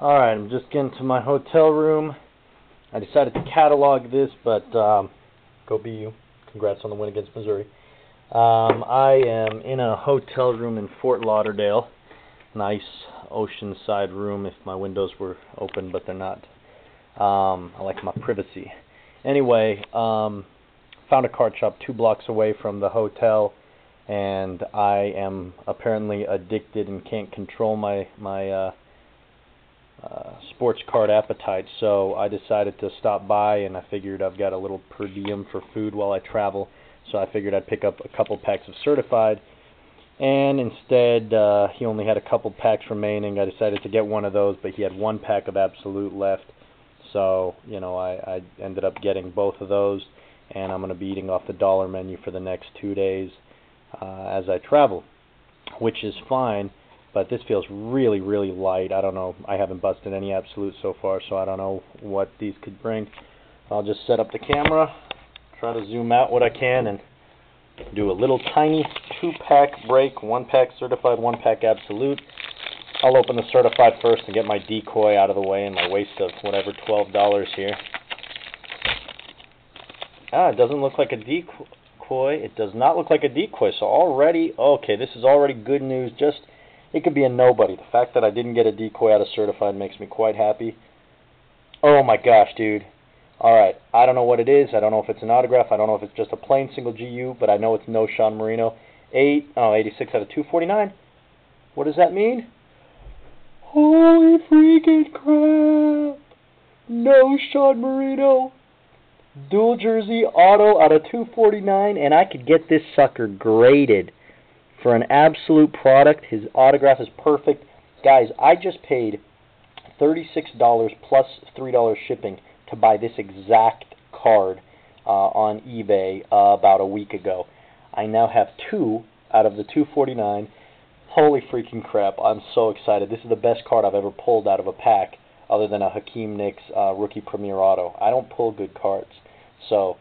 Alright, I'm just getting to my hotel room. I decided to catalog this, but um, go BU. Congrats on the win against Missouri. Um, I am in a hotel room in Fort Lauderdale. Nice oceanside room if my windows were open, but they're not. Um, I like my privacy. Anyway, um, found a card shop two blocks away from the hotel, and I am apparently addicted and can't control my my uh, uh, sports card appetite. So I decided to stop by, and I figured I've got a little per diem for food while I travel. So I figured I'd pick up a couple packs of certified. And instead, uh, he only had a couple packs remaining. I decided to get one of those, but he had one pack of absolute left. So, you know, I, I ended up getting both of those, and I'm going to be eating off the dollar menu for the next two days uh, as I travel, which is fine. But this feels really, really light. I don't know. I haven't busted any absolute so far, so I don't know what these could bring. I'll just set up the camera, try to zoom out what I can, and do a little tiny two-pack break, one pack certified, one pack absolute. I'll open the certified first and get my decoy out of the way and my waste of whatever $12 here. Ah, it doesn't look like a decoy. It does not look like a decoy. So already, okay, this is already good news. Just, it could be a nobody. The fact that I didn't get a decoy out of certified makes me quite happy. Oh my gosh, dude. Alright, I don't know what it is. I don't know if it's an autograph. I don't know if it's just a plain single GU, but I know it's Knowshon Moreno. 8, oh, 86 out of 249. What does that mean? Holy freaking crap! No Sean Marino. Dual jersey auto out of 249, and I could get this sucker graded for an absolute product. His autograph is perfect. Guys, I just paid $36 plus $3 shipping to buy this exact card uh, on eBay uh, about a week ago. I now have two out of the 249. Holy freaking crap! I'm so excited. This is the best card I've ever pulled out of a pack, other than a Hakeem Nicks uh, rookie premier auto. I don't pull good cards, so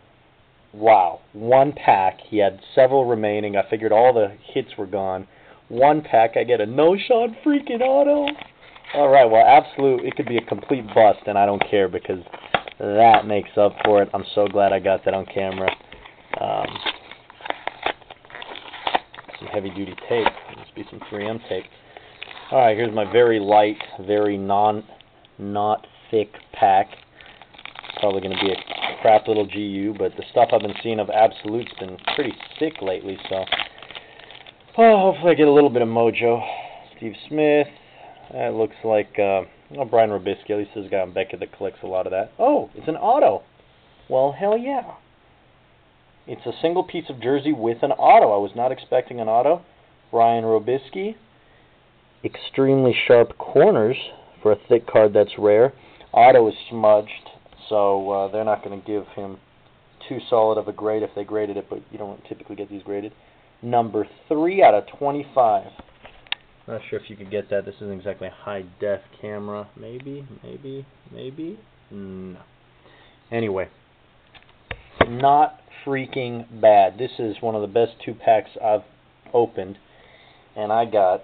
wow! One pack. He had several remaining. I figured all the hits were gone. One pack. I get a Knowshon freaking auto. All right. Well, absolute. It could be a complete bust, and I don't care because that makes up for it. I'm so glad I got that on camera. Um, some heavy duty tape. Must be some 3M tape. Alright, here's my very light, very non not thick pack. Probably going to be a crap little GU, but the stuff I've been seeing of Absolute's been pretty sick lately, so oh, hopefully I get a little bit of mojo. Steve Smith. That looks like uh, oh, Brian Robiskie. At least a guy on Beckett that collects a lot of that. Oh, it's an auto. Well, hell yeah. It's a single piece of jersey with an auto. I was not expecting an auto. Brian Robiskie. Extremely sharp corners for a thick card that's rare. Auto is smudged, so uh, they're not going to give him too solid of a grade if they graded it, but you don't typically get these graded. Number 3 out of 25. Not sure if you could get that. This isn't exactly a high def camera. Maybe, maybe, maybe. No. Anyway, not freaking bad. This is one of the best two packs I've opened. And I got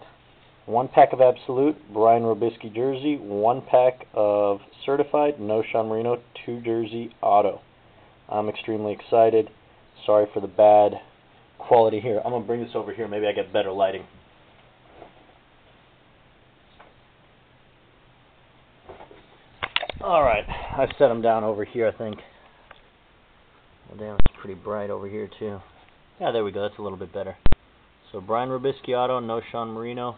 one pack of Absolute, Brian Robiskie jersey, one pack of Certified, Knowshon Moreno, two jersey auto. I'm extremely excited. Sorry for the bad quality here. I'm going to bring this over here. Maybe I get better lighting. Alright, I've set them down over here, I think. Well, damn, it's pretty bright over here, too. Yeah, there we go. That's a little bit better. So, Brian Robiskie auto, Knowshon Moreno,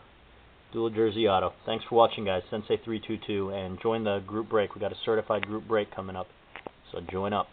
dual jersey auto. Thanks for watching, guys. Sensei322, and join the group break. we got a certified group break coming up. So, join up.